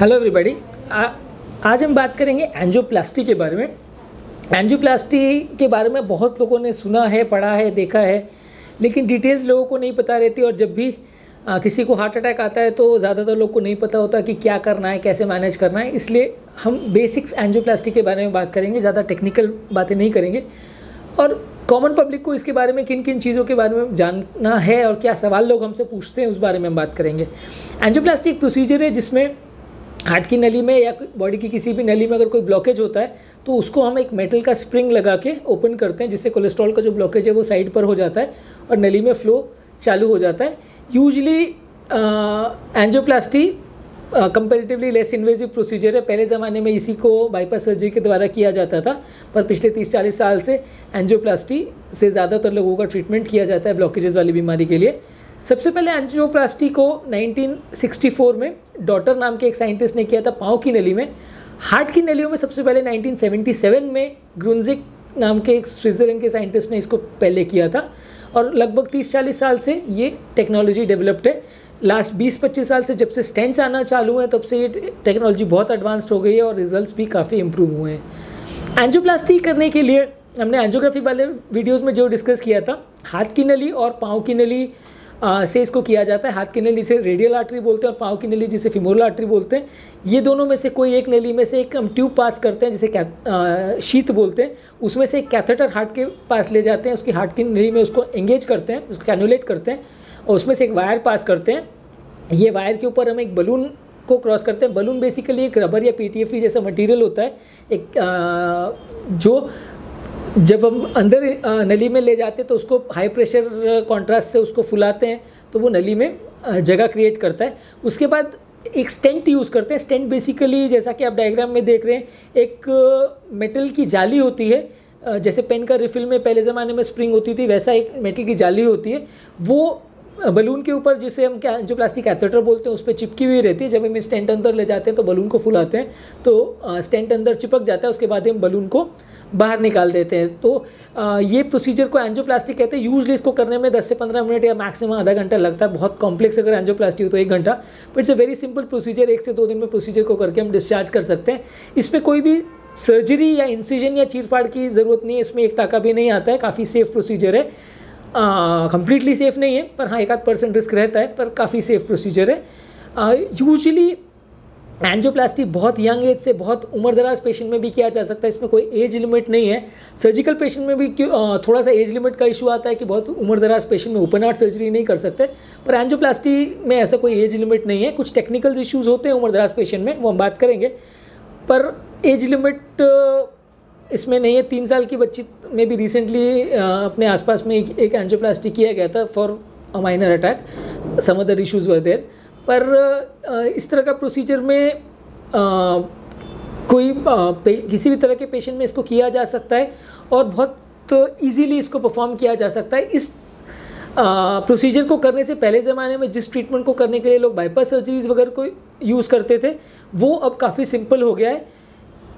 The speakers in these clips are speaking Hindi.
हेलो एवरीबॉडी आज हम बात करेंगे एंजियोप्लास्टी के बारे में। एंजियोप्लास्टी के बारे में बहुत लोगों ने सुना है पढ़ा है देखा है लेकिन डिटेल्स लोगों को नहीं पता रहती और जब भी आ, किसी को हार्ट अटैक आता है तो ज़्यादातर लोग को नहीं पता होता कि क्या करना है कैसे मैनेज करना है। इसलिए हम बेसिक्स एंजियोप्लास्टी के बारे में बात करेंगे ज़्यादा टेक्निकल बातें नहीं करेंगे। और कॉमन पब्लिक को इसके बारे में किन किन चीज़ों के बारे में जानना है और क्या सवाल लोग हमसे पूछते हैं उस बारे में हम बात करेंगे। एंजियोप्लास्टी एक प्रोसीजर है जिसमें हार्ट की नली में या बॉडी की किसी भी नली में अगर कोई ब्लॉकेज होता है तो उसको हम एक मेटल का स्प्रिंग लगा के ओपन करते हैं, जिससे कोलेस्ट्रॉल का जो ब्लॉकेज है वो साइड पर हो जाता है और नली में फ्लो चालू हो जाता है। Usually angioplasty comparatively less invasive procedure है। पहले ज़माने में इसी को बाईपास सर्जरी के द्वारा किया जाता था, पर पिछले 30-40 साल से एंजियोप्लास्टी से ज़्यादातर लोगों का ट्रीटमेंट किया जाता है ब्लॉकेजेस वाली बीमारी के लिए। सबसे पहले एंजियोप्लास्टी को 1964 में डॉटर नाम के एक साइंटिस्ट ने किया था, पाँव की नली में। हार्ट की नलियों में सबसे पहले 1977 में ग्रुनजिक नाम के एक स्विट्ज़रलैंड के साइंटिस्ट ने इसको पहले किया था। और लगभग 30-40 साल से ये टेक्नोलॉजी डेवलप्ड है। लास्ट 20-25 साल से जब से स्टेंट्स आना चालू हैं, तब से ये टेक्नोलॉजी बहुत एडवांस्ड हो गई है और रिजल्ट्स भी काफ़ी इंप्रूव हुए हैं। एंजियोप्लास्टी करने के लिए हमने एंजियोग्राफी वाले वीडियोज़ में जो डिस्कस किया था, हाथ की नली और पाँव की नली से इसको किया जाता है। हाथ की नली से रेडियल आर्टरी बोलते हैं और पाँव की नली जिसे फिमोरल आर्टरी बोलते हैं। ये दोनों में से कोई एक नली में से एक हम ट्यूब पास करते हैं जिसे शीत बोलते हैं। उसमें से एक कैथेटर हार्ट के पास ले जाते हैं उसकी हार्ट की नली में उसको एंगेज करते हैं उसको कैनुलेट करते हैं और उसमें से एक वायर पास करते हैं। ये वायर के ऊपर हम एक बलून को क्रॉस करते हैं। बलून बेसिकली एक रबर या पी जैसा मटेरियल होता है। एक आ, जो जब हम अंदर नली में ले जाते तो उसको हाई प्रेशर कॉन्ट्रास्ट से उसको फुलाते हैं तो वो नली में जगह क्रिएट करता है। उसके बाद एक स्टेंट यूज़ करते हैं। स्टेंट बेसिकली जैसा कि आप डायग्राम में देख रहे हैं, एक मेटल की जाली होती है जैसे पेन का रिफिल में पहले ज़माने में स्प्रिंग होती थी, वैसा एक मेटल की जाली होती है। वो बलून के ऊपर जिसे हम क्या जो प्लास्टिक कैथेटर बोलते हैं उस पर चिपकी हुई रहती है। जब हम स्टेंट अंदर ले जाते हैं तो बलून को फुलाते हैं। तो स्टेंट अंदर चिपक जाता है उसके बाद हम बलून को बाहर निकाल देते हैं। तो आ, ये प्रोसीजर को एंजियोप्लास्टिक कहते हैं। यूजली इसको करने में 10 से 15 मिनट या मैक्सिमम आधा घंटा लगता है। बहुत कॉम्प्लेक्स अगर एंजियोप्लास्टिक हो तो एक घंटा। But it's a very simple procedure एक से दो दिन में प्रोसीजर को करके हम डिस्चार्ज कर सकते हैं। इस पर कोई भी सर्जरी या इंसिजन या चीरफाड़ की ज़रूरत नहीं है। इसमें एक टाका भी नहीं आता है। काफ़ी सेफ़ प्रोसीजर है। कम्प्लीटली सेफ़ नहीं है, पर हाँ एक आध परसेंट रिस्क रहता है, पर काफ़ी सेफ़ प्रोसीजर है। यूजली एंजियोप्लास्टी बहुत यंग एज से बहुत उम्र दराज पेशेंट में भी किया जा सकता है, इसमें कोई एज लिमिट नहीं है। सर्जिकल पेशेंट में भी थोड़ा सा एज लिमिट का इशू आता है कि बहुत उम्र दराज पेशेंट में ओपन हार्ट सर्जरी नहीं कर सकते, पर एंजियोप्लास्टी में ऐसा कोई एज लिमिट नहीं है। कुछ टेक्निकल इश्यूज़ होते हैं उम्र दराज पेशेंट में, वो हम बात करेंगे, पर एज लिमिट इसमें नहीं है तीन साल की बच्ची में भी रिसेंटली अपने आसपास में एक, एक एंजियोप्लास्टी किया गया था for a minor attack some other issues were there पर इस तरह का प्रोसीजर में कोई किसी भी तरह के पेशेंट में इसको किया जा सकता है और बहुत इजीली इसको परफॉर्म किया जा सकता है। इस प्रोसीजर को करने से पहले ज़माने में जिस ट्रीटमेंट को करने के लिए लोग बाईपास सर्जरीज वगैरह को यूज़ करते थे वो अब काफ़ी सिंपल हो गया है।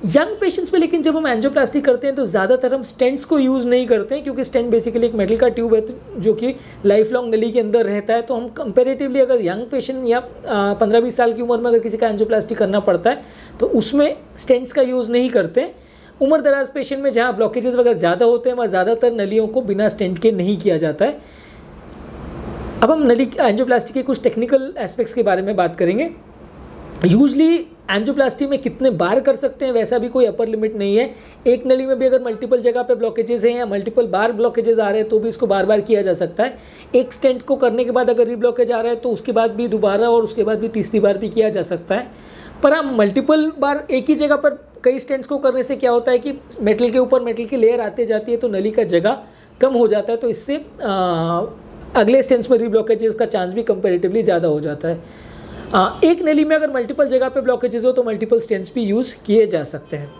यंग पेशेंट्स में, लेकिन जब हम एंजियोप्लास्टी करते हैं तो ज़्यादातर हम स्टेंट्स को यूज़ नहीं करते हैं, क्योंकि स्टेंट बेसिकली एक मेटल का ट्यूब है तो जो कि लाइफ लॉन्ग नली के अंदर रहता है। तो हम कंपेरेटिवली अगर यंग पेशेंट या पंद्रह बीस साल की उम्र में अगर किसी का एंजियोप्लास्टी करना पड़ता है तो उसमें स्टेंट्स का यूज़ नहीं करते। उम्र दराज पेशेंट में जहाँ ब्लॉकेजेस वगैरह ज़्यादा होते हैं, वहाँ ज़्यादातर नलियों को बिना स्टेंट के नहीं किया जाता है। अब हम नली एंजियोप्लास्टी के कुछ टेक्निकल एस्पेक्ट्स के बारे में बात करेंगे। यूजली एंजियोप्लास्टी में कितने बार कर सकते हैं, वैसा भी कोई अपर लिमिट नहीं है। एक नली में भी अगर मल्टीपल जगह पे ब्लॉकेजेस हैं या मल्टीपल बार ब्लॉकेजेस आ रहे हैं तो भी इसको बार बार किया जा सकता है। एक स्टेंट को करने के बाद अगर रीब्लॉकेज आ रहा है तो उसके बाद भी दोबारा और उसके बाद भी तीसरी बार भी किया जा सकता है। पर आप मल्टीपल बार एक ही जगह पर कई स्टेंट्स को करने से क्या होता है कि मेटल के ऊपर मेटल की लेयर आते जाती है तो नली का जगह कम हो जाता है तो इससे अगले स्टेंट्स में रीब्लॉकेजेस का चांस भी कंपेरेटिवली ज़्यादा हो जाता है। आ, एक नली में अगर मल्टीपल जगह पे ब्लॉकेजेस हो तो मल्टीपल स्टेंस भी यूज़ किए जा सकते हैं।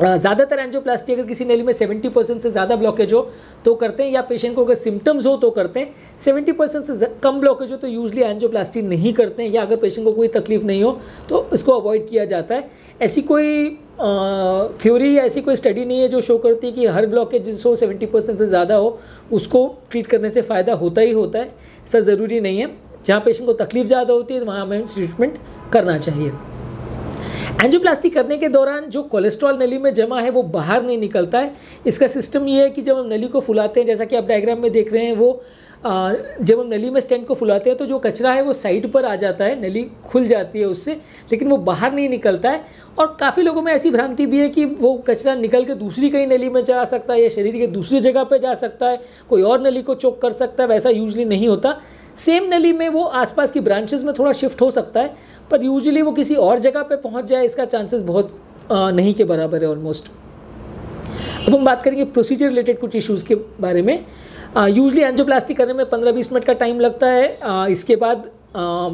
ज़्यादातर एंजियोप्लास्टी अगर किसी नली में 70 परसेंट से ज़्यादा ब्लॉकेज हो तो करते हैं या पेशेंट को अगर सिम्टम्स हो तो करते हैं। 70 परसेंट से कम ब्लॉकेज हो तो यूजली एंजियोप्लास्टी नहीं करते हैं या अगर पेशेंट को कोई तकलीफ़ नहीं हो तो इसको अवॉइड किया जाता है। ऐसी कोई थ्योरी या ऐसी कोई स्टडी नहीं है जो शो करती है कि हर ब्लॉकेज जिस हो सेवेंटी परसेंट से ज़्यादा हो उसको ट्रीट करने से फ़ायदा होता ही होता है। ऐसा ज़रूरी नहीं है। जहाँ पेशेंट को तकलीफ़ ज़्यादा होती है तो वहाँ हमें ट्रीटमेंट करना चाहिए। एंजियोप्लास्टी करने के दौरान जो कोलेस्ट्रॉल नली में जमा है वो बाहर नहीं निकलता है। इसका सिस्टम ये है कि जब हम नली को फुलाते हैं जैसा कि आप डायग्राम में देख रहे हैं वो आ, जब हम नली में स्टैंड को फुलाते हैं तो जो कचरा है वो साइड पर आ जाता है नली खुल जाती है उससे लेकिन वो बाहर नहीं निकलता है। और काफ़ी लोगों में ऐसी भ्रांति भी है कि वो कचरा निकल के दूसरी कहीं नली में जा सकता है या शरीर के दूसरी जगह पर जा सकता है कोई और नली को चोक कर सकता है वैसा यूजली नहीं होता। सेम नली में वो आसपास की ब्रांचेस में थोड़ा शिफ्ट हो सकता है पर यूजली वो किसी और जगह पे पहुँच जाए इसका चांसेस बहुत आ, नहीं के बराबर है ऑलमोस्ट अब हम बात करेंगे प्रोसीजर रिलेटेड कुछ इश्यूज़ के बारे में. यूजली एंजियोप्लास्टी करने में पंद्रह बीस मिनट का टाइम लगता है आ, इसके बाद आ,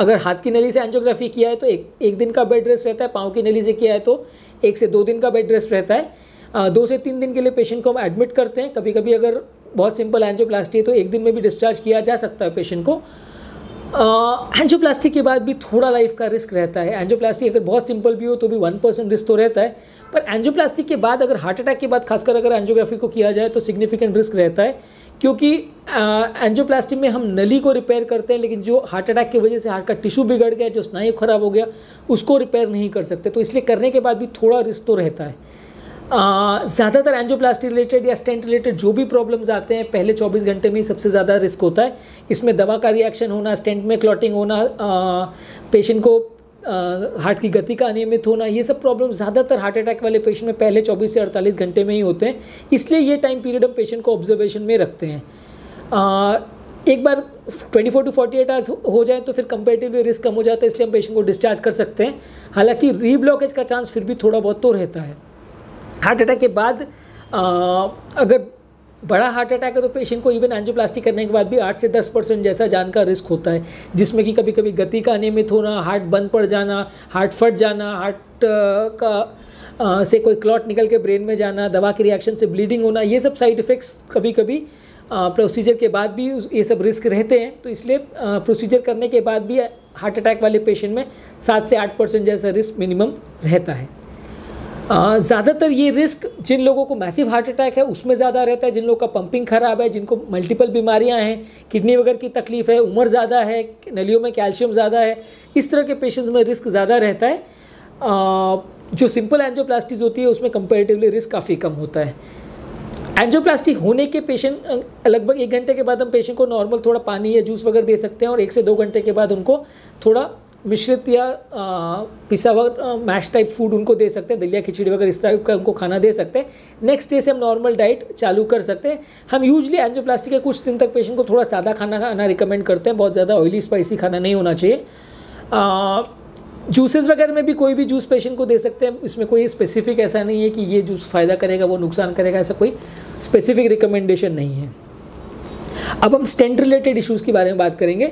अगर हाथ की नली से एंजियोग्राफी किया है तो एक एक दिन का बेड रेस्ट रहता है पाँव की नली से किया है तो एक से दो दिन का बेड रेस्ट रहता है. दो से तीन दिन के लिए पेशेंट को हम एडमिट करते हैं. कभी कभी अगर बहुत सिंपल एंजियोप्लास्टी है तो एक दिन में भी डिस्चार्ज किया जा सकता है पेशेंट को। एंजियोप्लास्टी के बाद भी थोड़ा लाइफ का रिस्क रहता है। एंजियोप्लास्टी अगर बहुत सिंपल भी हो तो भी वन परसेंट रिस्क तो रहता है। पर एंजियोप्लास्टी के बाद अगर हार्ट अटैक के बाद, खासकर अगर एंजियोग्राफी को किया जाए तो सिग्निफिकेंट रिस्क रहता है। क्योंकि एंजियोप्लास्टी में हम नली को रिपेयर करते हैं, लेकिन जो हार्ट अटैक की वजह से हार्ट का टिश्यू बिगड़ गया, जो स्नायु खराब हो गया, उसको रिपेयर नहीं कर सकते। तो इसलिए करने के बाद भी थोड़ा रिस्क तो रहता है। ज़्यादातर एंजियोप्लास्टी रिलेटेड या स्टेंट रिलेटेड जो भी प्रॉब्लम्स आते हैं पहले 24 घंटे में ही सबसे ज़्यादा रिस्क होता है। इसमें दवा का रिएक्शन होना स्टेंट में क्लॉटिंग होना पेशेंट को हार्ट की गति का अनियमित होना ये सब प्रॉब्लम ज़्यादातर हार्ट अटैक वाले पेशेंट में पहले 24 से 48 घंटे में ही होते हैं। इसलिए ये टाइम पीरियड हम पेशेंट को ऑब्जर्वेशन में रखते हैं। आ, एक बार 24 टू 48 आवर्स हो जाए तो फिर कंपेरेटिवली रिस्क कम हो जाता है इसलिए हम पेशेंट को डिस्चार्ज कर सकते हैं। हालाँकि रीब्लॉकेज का चांस फिर भी थोड़ा बहुत तो रहता है। हार्ट अटैक के बाद आ, अगर बड़ा हार्ट अटैक है तो पेशेंट को इवन एंजियोप्लास्टी करने के बाद भी आठ से दस परसेंट जैसा जान का रिस्क होता है जिसमें कि कभी कभी गति का अनियमित होना हार्ट बंद पड़ जाना हार्ट फट जाना हार्ट का आ, से कोई क्लॉट निकल के ब्रेन में जाना दवा के रिएक्शन से ब्लीडिंग होना ये सब साइड इफ़ेक्ट्स कभी कभी प्रोसीजर के बाद भी ये सब रिस्क रहते हैं। तो इसलिए प्रोसीजर करने के बाद भी हार्ट अटैक वाले पेशेंट में सात से आठ परसेंट जैसा रिस्क मिनिमम रहता है। ज़्यादातर ये रिस्क जिन लोगों को मैसिव हार्ट अटैक है उसमें ज़्यादा रहता है। जिन लोगों का पंपिंग ख़राब है जिनको मल्टीपल बीमारियाँ हैं किडनी वगैरह की तकलीफ़ है उम्र ज़्यादा है नलियों में कैल्शियम ज़्यादा है इस तरह के पेशेंट्स में रिस्क ज़्यादा रहता है। आ, जो सिंपल एंजियोप्लास्टीज होती है उसमें कंपेरेटिवली रिस्क काफ़ी कम होता है। एंजियोप्लास्टी होने के पेशेंट लगभग एक घंटे के बाद हम पेशेंट को नॉर्मल थोड़ा पानी या जूस वगैरह दे सकते हैं और एक से दो घंटे के बाद उनको थोड़ा मिश्रित या पिसा हुआ मैश टाइप फ़ूड उनको दे सकते हैं, दलिया खिचड़ी वगैरह इस टाइप का उनको खाना दे सकते हैं। नेक्स्ट डे से हम नॉर्मल डाइट चालू कर सकते हैं। हम यूजली एंजियोप्लास्टी के कुछ दिन तक पेशेंट को थोड़ा सादा खाना खाना रिकमेंड करते हैं, बहुत ज़्यादा ऑयली स्पाइसी खाना नहीं होना चाहिए। जूसेस वगैरह में भी कोई भी जूस पेशेंट को दे सकते हैं। इसमें कोई स्पेसिफिक ऐसा नहीं है कि ये जूस फ़ायदा करेगा, वो नुकसान करेगा, ऐसा कोई स्पेसिफिक रिकमेंडेशन नहीं है। अब हम स्टेंट रिलेटेड इश्यूज़ के बारे में बात करेंगे।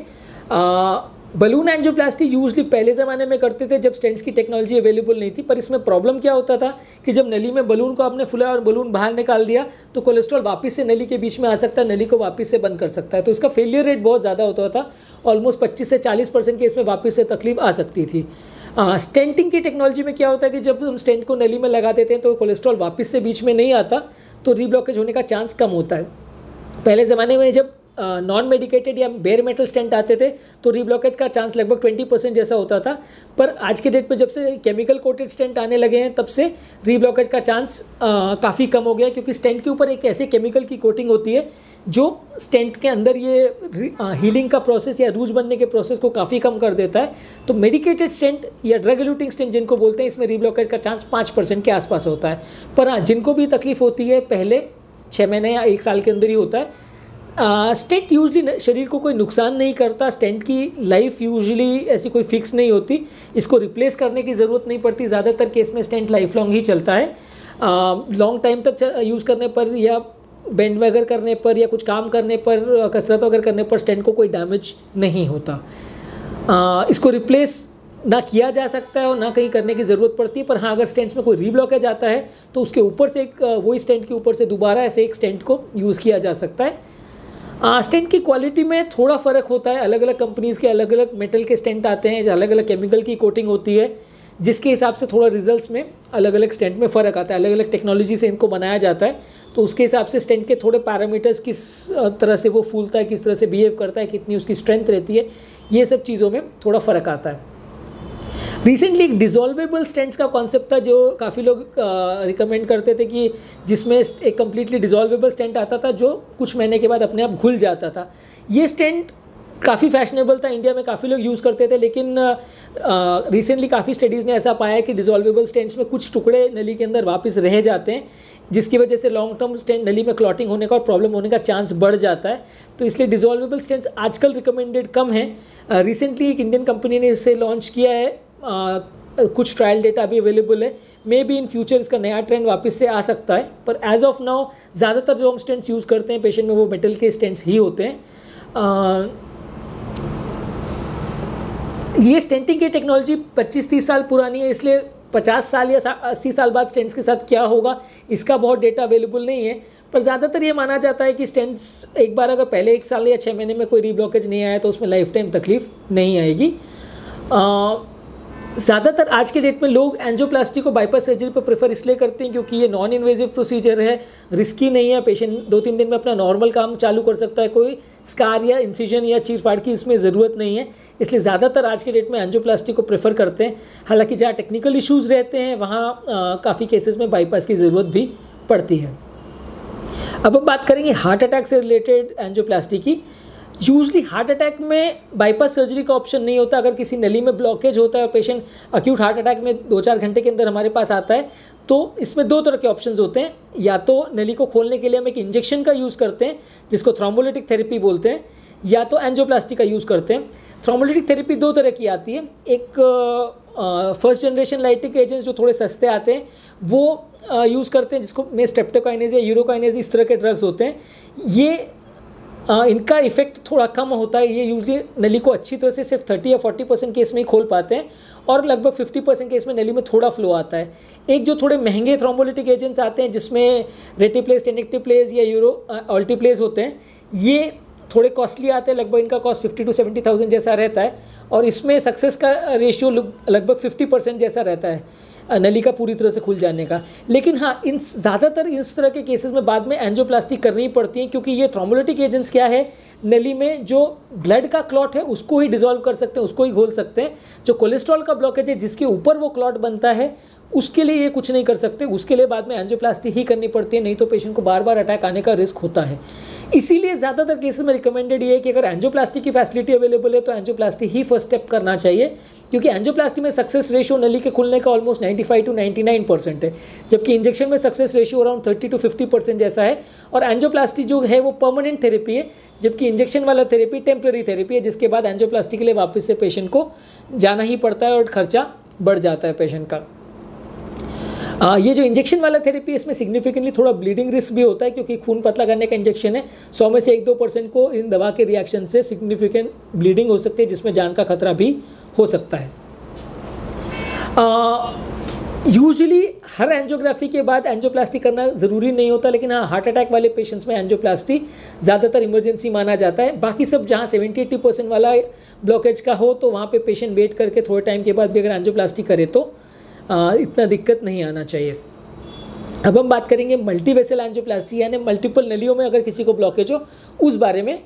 बलून एंजियोप्लास्टी यूजली पहले ज़माने में करते थे जब स्टेंट्स की टेक्नोलॉजी अवेलेबल नहीं थी, पर इसमें प्रॉब्लम क्या होता था कि जब नली में बलून को आपने फुलाया और बलून बाहर निकाल दिया तो कोलेस्ट्रॉल वापस से नली के बीच में आ सकता है, नली को वापस से बंद कर सकता है। तो इसका फेलियर रेट बहुत ज़्यादा होता था ऑलमोस्ट पच्चीस से चालीस परसेंट के इसमें वापस से तकलीफ़ आ सकती थी। स्टेंटिंग की टेक्नोलॉजी में क्या होता है कि जब हम स्टेंट को नली में लगा देते हैं तो कोलेस्ट्रॉल वापस से बीच में नहीं आता तो रीब्लॉकेज होने का चांस कम होता है। पहले ज़माने में जब नॉन मेडिकेटेड या बेयर मेटल स्टेंट आते थे तो रीब्लॉकेज का चांस लगभग ट्वेंटी परसेंट जैसा होता था। पर आज के डेट में जब से केमिकल कोटेड स्टेंट आने लगे हैं, तब से रीब्लॉकेज का चांस काफ़ी कम हो गया क्योंकि स्टेंट के ऊपर एक ऐसे केमिकल की कोटिंग होती है, जो स्टेंट के अंदर ये हीलिंग का प्रोसेस या रूज बनने के प्रोसेस को काफ़ी कम कर देता है। तो मेडिकेटेड स्टेंट या ड्रग एल्यूटिंग स्टेंट जिनको बोलते हैं, इसमें रीब्लॉकेज का चांस पाँच परसेंट के आसपास होता है। पर हाँ जिनको भी तकलीफ़ होती है, पहले छः महीने या एक साल के अंदर ही होता है स्टेंट यूजली शरीर को कोई नुकसान नहीं करता स्टेंट की लाइफ यूजली ऐसी कोई फिक्स नहीं होती इसको रिप्लेस करने की ज़रूरत नहीं पड़ती ज़्यादातर केस में स्टेंट लाइफ लॉन्ग ही चलता है। लॉन्ग टाइम तक यूज़ करने पर या बेंड वगैरह करने पर या कुछ काम करने पर कसरत वगैरह करने पर स्टेंट को कोई डैमेज नहीं होता। आ, इसको रिप्लेस ना किया जा सकता है और ना कहीं करने की ज़रूरत पड़ती है पर हाँ अगर स्टेंट्स में कोई रीब्लॉकेज आता है तो उसके ऊपर से एक वही स्टेंट के ऊपर से दोबारा ऐसे एक स्टेंट को यूज़ किया जा सकता है। स्टेंट की क्वालिटी में थोड़ा फ़र्क होता है। अलग अलग कंपनीज़ के अलग अलग मेटल के स्टेंट आते हैं अलग अलग केमिकल की कोटिंग होती है, जिसके हिसाब से थोड़ा रिजल्ट्स में अलग अलग स्टेंट में फ़र्क आता है। अलग अलग टेक्नोलॉजी से इनको बनाया जाता है। तो उसके हिसाब से स्टेंट के थोड़े पैरामीटर्स किस तरह से वो फूलता है, किस तरह से बिहेव करता है, कितनी उसकी स्ट्रेंथ रहती है, ये सब चीज़ों में थोड़ा फ़र्क आता है। रिसेंटली एक डिजोल्वेबल स्टेंट्स का कॉन्सेप्ट था जो काफ़ी लोग रिकमेंड करते थे कि जिसमें एक कम्प्लीटली डिजोल्वेबल स्टेंट आता था जो कुछ महीने के बाद अपने आप घुल जाता था। ये स्टेंट काफ़ी फैशनेबल था इंडिया में काफ़ी लोग यूज़ करते थे, लेकिन रिसेंटली काफ़ी स्टडीज़ ने ऐसा पाया कि डिजोल्वेबल स्टेंट्स में कुछ टुकड़े नली के अंदर वापस रह जाते हैं, जिसकी वजह से लॉन्ग टर्म स्टेंट नली में क्लॉटिंग होने का और प्रॉब्लम होने का चांस बढ़ जाता है। तो इसलिए डिजोल्वेबल स्टेंट्स आजकल रिकमेंडेड कम है। रिसेंटली एक इंडियन कंपनी ने इसे लॉन्च किया है आ, कुछ ट्रायल डेटा अभी अवेलेबल है। मे बी इन फ्यूचर इसका नया ट्रेंड वापस से आ सकता है पर एज ऑफ़ नाउ ज़्यादातर जो हम स्टेंट्स यूज़ करते हैं पेशेंट में वो मेटल के स्टेंट्स ही होते हैं। आ, ये स्टेंटिंग की टेक्नोलॉजी 25-30 साल पुरानी है इसलिए 50 साल या अस्सी साल बाद स्टेंट्स के साथ क्या होगा इसका बहुत डेटा अवेलेबल नहीं है। पर ज़्यादातर ये माना जाता है कि स्टेंट्स एक बार अगर पहले एक साल या छः महीने में कोई रीब्लॉकेज नहीं आया तो उसमें लाइफ टाइम तकलीफ़ नहीं आएगी। ज़्यादातर आज के डेट में लोग एंजियोप्लास्टी को बाईपास सर्जरी पर प्रेफर इसलिए करते हैं क्योंकि ये नॉन इन्वेजिव प्रोसीजर है रिस्की नहीं है। पेशेंट दो तीन दिन में अपना नॉर्मल काम चालू कर सकता है। कोई स्कार या इंसिजन या चीर फाड़ की इसमें ज़रूरत नहीं है। इसलिए ज़्यादातर आज के डेट में एंजियोप्लास्टी को प्रेफर करते हैं। हालाँकि जहाँ टेक्निकल इशूज़ रहते हैं, वहाँ काफ़ी केसेस में बाईपास की ज़रूरत भी पड़ती है। अब हम बात करेंगे हार्ट अटैक से रिलेटेड एंजियोप्लास्टी की। यूजली हार्ट अटैक में बाईपास सर्जरी का ऑप्शन नहीं होता। अगर किसी नली में ब्लॉकेज होता है और पेशेंट अक्यूट हार्ट अटैक में दो चार घंटे के अंदर हमारे पास आता है तो इसमें दो तरह के ऑप्शंस होते हैं। या तो नली को खोलने के लिए हम एक इंजेक्शन का यूज़ करते हैं, जिसको थ्रोम्बोलिटिक थेरेपी बोलते हैं, या तो एंजियोप्लास्टी का यूज़ करते हैं। थ्रोम्बोलिटिक थेरेपी दो तरह की आती है। एक फ़र्स्ट जनरेशन लाइटिक एजेंट्स जो थोड़े सस्ते आते हैं, वो यूज़ करते हैं, जिसको में स्टेप्टोकाइनेज या यूरोकाइनेज, इस तरह के ड्रग्स होते हैं। ये आ, इनका इफ़ेक्ट थोड़ा कम होता है। ये यूजली नली को अच्छी तरह से सिर्फ़ थर्टी या फोर्टी परसेंट केस में ही खोल पाते हैं और लगभग फिफ्टी परसेंट केस में नली में थोड़ा फ्लो आता है। एक जो थोड़े महँगे थ्रोम्बोलिटिक एजेंट्स आते हैं जिसमें रेटिप्लेस टेनिक्टिप्लेस या यूरो ऑल्टीप्लेस होते हैं ये थोड़े कॉस्टली आते हैं। लगभग इनका cost fifty to seventy thousand जैसा रहता है और इसमें सक्सेस का रेशियो लगभग फिफ्टी परसेंट जैसा रहता है। नली का पूरी तरह से खुल जाने का। लेकिन हाँ इन ज़्यादातर इस तरह के केसेस में बाद में एंजियोप्लास्टी करनी ही पड़ती है, क्योंकि ये थ्रोमोलिटिक एजेंट्स क्या है? नली में जो ब्लड का क्लॉट है, उसको ही डिजोल्व कर सकते हैं, उसको ही घोल सकते हैं। जो कोलेस्ट्रॉल का ब्लॉकेज है, जिसके ऊपर वो क्लॉट बनता है उसके लिए ये कुछ नहीं कर सकते। उसके लिए बाद में एंजियोप्लास्टी ही करनी पड़ती है, नहीं तो पेशेंट को बार बार अटैक आने का रिस्क होता है। इसीलिए ज़्यादातर केसेस में रिकमेंडेड ये है कि अगर एंजियोप्लास्टी की फैसिलिटी अवेलेबल है तो एंजियोप्लास्टी ही फ़र्स्ट स्टेप करना चाहिए, क्योंकि एंजियोप्लास्टी में सक्सेस रेशियो नली के खुलने का ऑलमोस्ट 95 टू 99 परसेंट है, जबकि इंजेक्शन में success ratio around 30 to 50 percent जैसा है। और एंजियोप्लास्टी जो है, वो परमानेंट थेरेपी है, जबकि इंजेक्शन वाला थेरेपी टेम्प्रेरी थेरेपी है, जिसके बाद एंजियोप्लास्टी के लिए वापस से पेशेंट को जाना ही पड़ता है और खर्चा बढ़ जाता है पेशेंट का। आ, ये जो इंजेक्शन वाला थेरेपी इसमें सिग्निफिकेंटली थोड़ा ब्लीडिंग रिस्क भी होता है क्योंकि खून पतला करने का इंजेक्शन है। सौ में से एक दो परसेंट को इन दवा के रिएक्शन से सिग्निफिकेंट ब्लीडिंग हो सकती है जिसमें जान का खतरा भी हो सकता है। यूजुअली हर एंजियोग्राफी के बाद एंजियोप्लास्टी करना ज़रूरी नहीं होता लेकिन हाँ हार्ट अटैक वाले पेशेंट्स में एंजियोप्लास्टी ज़्यादातर इमरजेंसी माना जाता है। बाकी सब जहाँ सेवेंटी एट्टी परसेंट वाला ब्लॉकेज का हो तो वहाँ पे पेशेंट वेट करके थोड़े टाइम के बाद भी अगर एंजियोप्लास्टी करे तो इतना दिक्कत नहीं आना चाहिए। अब हम बात करेंगे मल्टी वेसल एंजियोप्लास्टी यानी मल्टीपल नलियों में अगर किसी को ब्लॉकेज हो उस बारे में।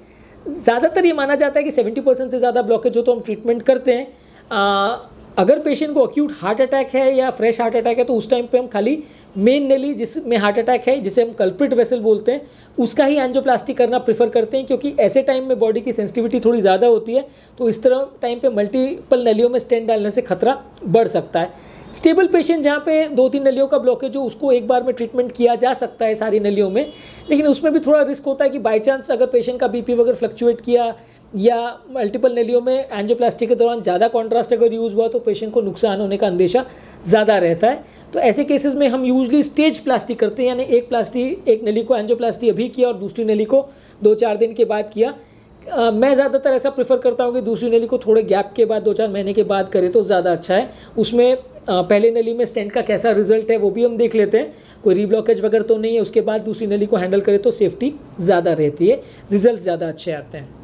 ज़्यादातर ये माना जाता है कि सेवेंटी परसेंट से ज़्यादा ब्लॉकेज हो तो हम ट्रीटमेंट करते हैं। आ, अगर पेशेंट को अक्यूट हार्ट अटैक है या फ्रेश हार्ट अटैक है तो उस टाइम पे हम खाली मेन नली जिसमें हार्ट अटैक है जिसे हम कल्प्रिट वेसल बोलते हैं उसका ही एंजियोप्लास्टी करना प्रेफर करते हैं क्योंकि ऐसे टाइम में बॉडी की सेंसिटिविटी थोड़ी ज़्यादा होती है तो इस तरह टाइम पे मल्टीपल नलियों में स्टेंट डालने से खतरा बढ़ सकता है। स्टेबल पेशेंट जहाँ पे दो तीन नलियों का ब्लॉकेज हो उसको एक बार में ट्रीटमेंट किया जा सकता है सारी नलियों में। लेकिन उसमें भी थोड़ा रिस्क होता है कि बाई चांस अगर पेशेंट का बीपी वगैरह फ्लक्चुएट किया या मल्टीपल नलियों में एंजियोप्लास्टी के दौरान ज़्यादा कॉन्ट्रास्ट अगर यूज़ हुआ तो पेशेंट को नुकसान होने का अंदेशा ज़्यादा रहता है। तो ऐसे केसेस में हम यूजली स्टेज प्लास्टिक करते हैं यानी एक प्लास्टिक एक नली को एंजियोप्लास्टी अभी किया और दूसरी नली को दो चार दिन के बाद किया। आ, मैं ज़्यादातर ऐसा प्रेफर करता हूँ कि दूसरी नली को थोड़े गैप के बाद दो चार महीने के बाद करें तो ज़्यादा अच्छा है। उसमें पहले नली में स्टेंट का कैसा रिज़ल्ट है, वो भी हम देख लेते हैं। कोई रीब्लॉकेज वगैरह तो नहीं है, उसके बाद दूसरी नली को हैंडल करें तो सेफ्टी ज़्यादा रहती है रिज़ल्ट ज़्यादा अच्छे आते हैं।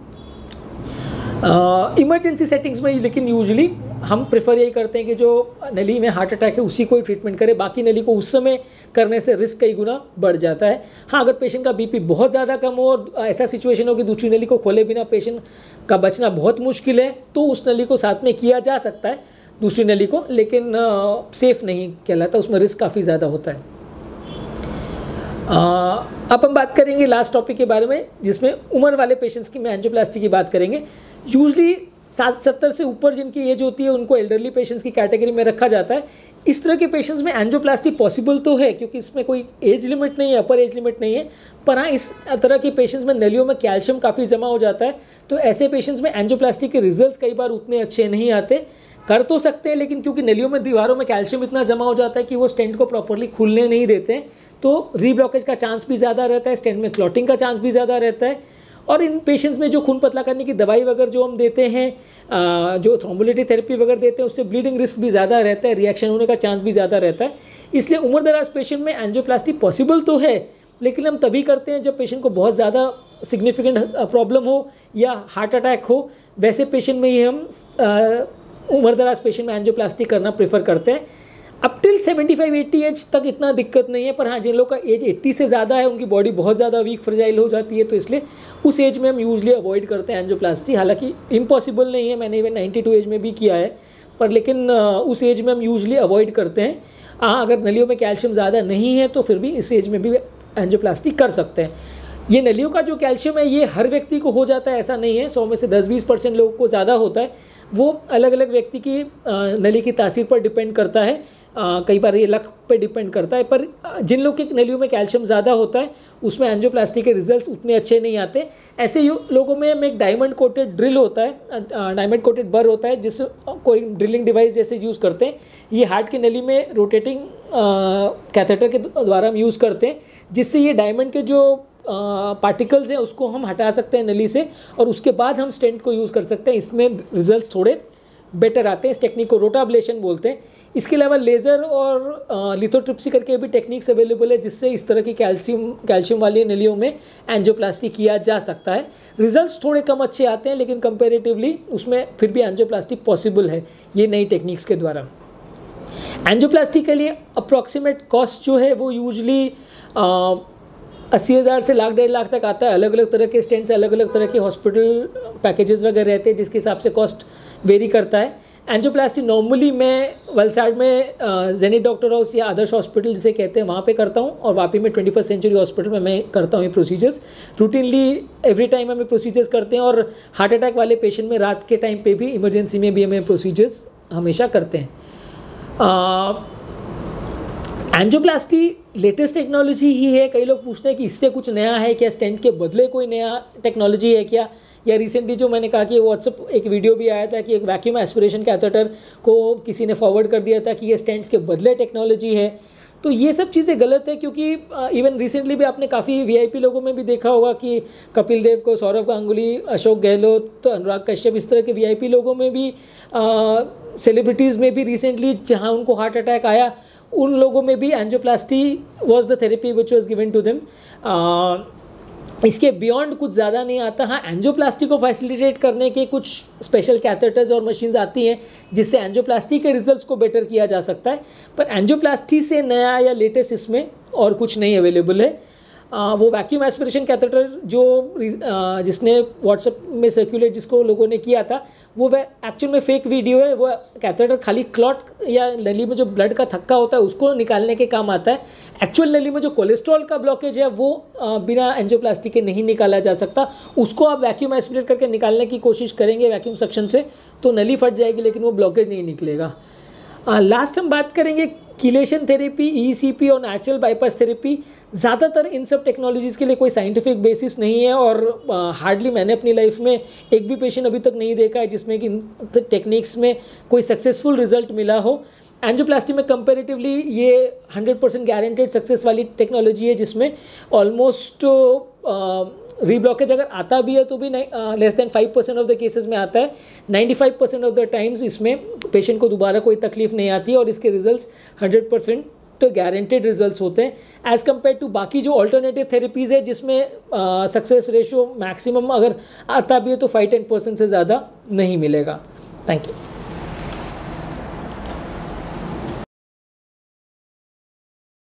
इमरजेंसी सेटिंग्स में, लेकिन यूजली हम प्रेफर यही करते हैं कि जो नली में हार्ट अटैक है, उसी को ही ट्रीटमेंट करें। बाकी नली को उस समय करने से रिस्क कई गुना बढ़ जाता है। हाँ अगर पेशेंट का बीपी बहुत ज़्यादा कम हो और ऐसा सिचुएशन हो कि दूसरी नली को खोले बिना पेशेंट का बचना बहुत मुश्किल है तो उस नली को साथ में किया जा सकता है। दूसरी नली को लेकिन सेफ़ नहीं कहलाता उसमें रिस्क काफ़ी ज़्यादा होता है। आ, अब हम बात करेंगे लास्ट टॉपिक के बारे में जिसमें उम्र वाले पेशेंट्स की मैं एंजियोप्लास्टी की बात करेंगे। यूजली सात सत्तर से ऊपर जिनकी एज होती है, उनको एल्डरली पेशेंट्स की कैटेगरी में रखा जाता है। इस तरह के पेशेंट्स में एंजियोप्लास्टी पॉसिबल तो है, क्योंकि इसमें कोई एज लिमिट नहीं है अपर एज लिमिट नहीं है, पर हाँ इस तरह के पेशेंट्स में नलियों में कैल्शियम काफ़ी जमा हो जाता है। तो ऐसे पेशेंट्स में एंजियोप्लास्टी के रिज़ल्ट कई बार उतने अच्छे नहीं आते। कर तो सकते हैं, लेकिन क्योंकि नलियों में, दीवारों में कैल्शियम इतना जमा हो जाता है कि वो स्टेंट को प्रॉपरली खुलने नहीं देते तो रीब्लॉकेज का चांस भी ज़्यादा रहता है स्टेंट में क्लॉटिंग का चांस भी ज़्यादा रहता है। और इन पेशेंट्स में जो खून पतला करने की दवाई वगैरह जो हम देते हैं जो थ्रोम्बोलिटी थेरेपी वगैरह देते हैं, उससे ब्लीडिंग रिस्क भी ज़्यादा रहता है रिएक्शन होने का चांस भी ज़्यादा रहता है। इसलिए उम्र दराज पेशेंट में एंजियोप्लास्टी पॉसिबल तो है, लेकिन हम तभी करते हैं जब पेशेंट को बहुत ज़्यादा सिग्निफिकेंट प्रॉब्लम हो या हार्ट अटैक हो। वैसे पेशेंट में ही हम उम्र दराज पेशेंट में एंजियोप्लास्टी करना प्रेफर करते हैं। Up till seventy five eighty age तक इतना दिक्कत नहीं है, पर हाँ जिन लोग का एज एट्टी से ज़्यादा है, उनकी बॉडी बहुत ज़्यादा वीक फ्रजाइल हो जाती है तो इसलिए उस एज में हम यूजली अवॉइड करते हैं एंजियोप्लास्टी हालाँकि इम्पॉसिबल नहीं है, मैंने इवन नाइन्टी टू एज में भी किया है, पर लेकिन उस एज में हम यूजली अवॉइड करते हैं। हाँ अगर नलियों में कैल्शियम ज़्यादा नहीं है तो फिर भी इस एज में भी एंजियोप्लास्टी कर सकते हैं। ये नलियों का जो कैल्शियम है, ये हर व्यक्ति को हो जाता है, ऐसा नहीं है, सौ में से दस, बीस परसेंट लोगों को ज़्यादा होता है। वो अलग अलग व्यक्ति की नली की तासीर पर डिपेंड करता है कई बार ये लक पे डिपेंड करता है, पर जिन लोग के नलियों में कैल्शियम ज़्यादा होता है, उसमें एंजियोप्लास्टी के रिजल्ट्स उतने अच्छे नहीं आते। ऐसे लोगों में एक डायमंड कोटेड ड्रिल होता है डायमंड कोटेड बर होता है जिस कोई ड्रिलिंग डिवाइस जैसे यूज़ करते हैं। ये हार्ट की नली में रोटेटिंग कैथेटर के द्वारा हम यूज़ करते हैं, जिससे ये डायमंड के जो पार्टिकल्स हैं, उसको हम हटा सकते हैं नली से, और उसके बाद हम स्टेंट को यूज़ कर सकते हैं। इसमें रिजल्ट्स थोड़े बेटर आते हैं, इस टेक्निक को रोटाब्लेशन बोलते हैं। इसके अलावा लेज़र और लिथोट्रिप्सी करके भी टेक्निक्स अवेलेबल है, जिससे इस तरह की कैल्शियम कैल्शियम वाली नलियों में एंजियोप्लास्टी किया जा सकता है। रिजल्ट्स थोड़े कम अच्छे आते हैं, लेकिन कंपेरेटिवली उसमें फिर भी एंजियोप्लास्टी पॉसिबल है, ये नई टेक्निक्स के द्वारा। एंजियोप्लास्टी के लिए अप्रॉक्सीमेट कॉस्ट जो है, वो यूजली अस्सी हज़ार से लाख, डेढ़ लाख तक आता है। अलग अलग तरह के स्टेंट से अलग अलग तरह के हॉस्पिटल पैकेजेस वगैरह रहते हैं, जिसके हिसाब से कॉस्ट वेरी करता है। एंजियोप्लास्टी नॉर्मली मैं वलसाड में जेनिट डॉक्टर हाउस या आदर्श हॉस्पिटल जिसे कहते हैं, वहाँ पे करता हूँ और वापी में ट्वेंटी फ़र्स्ट सेंचुरी हॉस्पिटल में मैं करता हूँ ये प्रोसीजर्स रूटीनली एवरी टाइम हमें प्रोसीजर्स करते हैं और हार्ट अटैक वाले पेशेंट में रात के टाइम पे भी इमरजेंसी में भी हमें प्रोसीजर्स हमेशा करते हैं। एंजियोप्लास्टी लेटेस्ट टेक्नोलॉजी ही है। कई लोग पूछते हैं कि इससे कुछ नया है क्या? स्टेंट के बदले कोई नया टेक्नोलॉजी है क्या? या रिसेंटली जो मैंने कहा कि व्हाट्सअप एक वीडियो भी आया था कि एक वैक्यूम एस्पिरेशन कैथेटर को किसी ने फॉरवर्ड कर दिया था कि ये स्टेंट्स के बदले टेक्नोलॉजी है। तो ये सब चीज़ें गलत है क्योंकि इवन रिसेंटली भी आपने काफ़ी वीआईपी लोगों में भी देखा होगा कि कपिल देव को, सौरभ गांगुली, अशोक गहलोत तो अनुराग कश्यप इस तरह के वीआईपी लोगों में भी सेलिब्रिटीज़ में भी रिसेंटली जहाँ उनको हार्ट अटैक आया, उन लोगों में भी angioplasty was the therapy which was given to them इसके बियॉन्ड कुछ ज़्यादा नहीं आता। हाँ एंजियोप्लास्टी को फैसिलिटेट करने के कुछ स्पेशल कैथेटर्स और मशीन्स आती हैं, जिससे एंजियोप्लास्टी के रिजल्ट्स को बेटर किया जा सकता है। पर एंजियोप्लास्टी से नया या लेटेस्ट इसमें और कुछ नहीं अवेलेबल है। वो वैक्यूम एस्पिरेशन कैथेटर जो जिसने व्हाट्सएप में सर्कुलेट जिसको लोगों ने किया था, वो वह एक्चुअल में फेक वीडियो है। वो कैथेटर खाली क्लॉट या नली में जो ब्लड का थक्का होता है, उसको निकालने के काम आता है। एक्चुअल नली में जो कोलेस्ट्रॉल का ब्लॉकेज है, वो बिना एंजियोप्लास्टी के नहीं निकाला जा सकता। उसको आप वैक्यूम एस्पिरेट करके निकालने की कोशिश करेंगे वैक्यूम सक्शन से तो नली फट जाएगी, लेकिन वो ब्लॉकेज नहीं निकलेगा। लास्ट हम बात करेंगे किलेशन थेरेपी ईसीपी और नेचुरल बाईपास थेरेपी ज़्यादातर इन सब टेक्नोलॉजीज़ के लिए कोई साइंटिफिक बेसिस नहीं है और हार्डली मैंने अपनी लाइफ में एक भी पेशेंट अभी तक नहीं देखा है जिसमें कि इन टेक्निक्स में कोई सक्सेसफुल रिज़ल्ट मिला हो। एंजियोप्लास्टी में कंपेरेटिवली ये 100 परसेंट गारंटेड सक्सेस वाली टेक्नोलॉजी है जिसमें ऑलमोस्ट रीब्लॉकेज अगर आता भी है तो भी less than five percent of the cases में आता है। Ninety five percent of the times इसमें पेशेंट को दोबारा कोई तकलीफ़ नहीं आती और इसके रिज़ल्ट हंड्रेड परसेंट तो गारंटेड रिज़ल्ट होते हैं। एज़ कंपेयर टू बाकी जो ऑल्टरनेटिव थेरेपीज़ है जिसमें सक्सेस रेशियो मैक्सिमम अगर आता भी है तो फाइव टेन परसेंट से ज़्यादा नहीं मिलेगा। Thank you